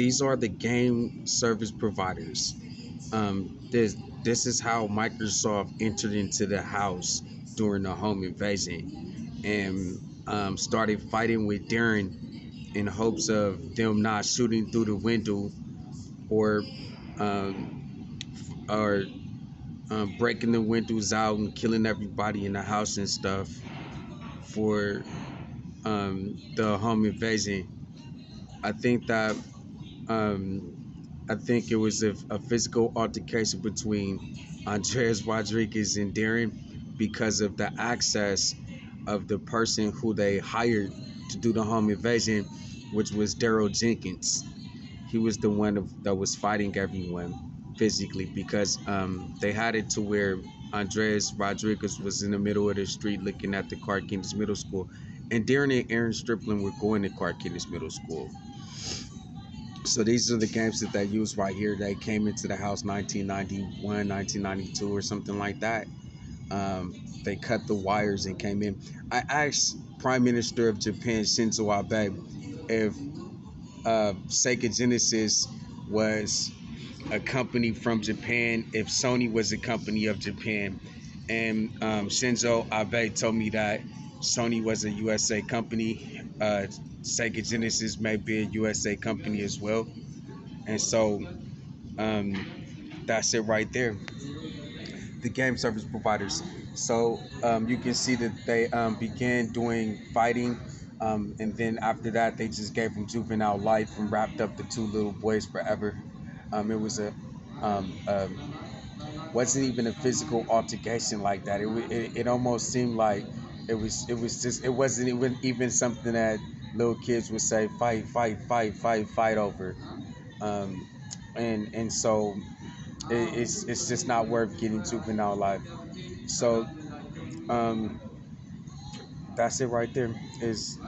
these are the game service providers. Um, this this is how Microsoft entered into the house during the home invasion and um, started fighting with Darren in hopes of them not shooting through the window or um, or um, breaking the windows out and killing everybody in the house and stuff for um, the home invasion. I think that um, I think it was a, a physical altercation between Andres Rodriguez and Darren because of the access of the person who they hired to do the home invasion, which was Daryl Jenkins. He was the one that was fighting everyone physically because um, they had it to where Andres Rodriguez was in the middle of the street looking at the Clark Middle School, and Darren and Aaren Striplin were going to Clark Middle School. So these are the games that they used right here. They came into the house 1991, 1992, or something like that. Um, they cut the wires and came in. I asked Prime Minister of Japan Shinzo Abe if uh, Sega Genesis was a company from Japan, if Sony was a company of Japan. And um, Shinzo Abe told me that Sony was a USA company. Uh, Sega Genesis may be a USA company as well. And so um, that's it right there. The game service providers. So um, you can see that they um, began doing fighting. Um, and then after that, they just gave them juvenile life and wrapped up the two little boys forever. Um, it was a, um, um, wasn't even a physical altercation like that. It, it, it almost seemed like it was it was just it wasn't even even something that little kids would say fight fight fight fight fight over, um, and and so it, it's it's just not worth getting juvenile life. So um, that's it right there. Is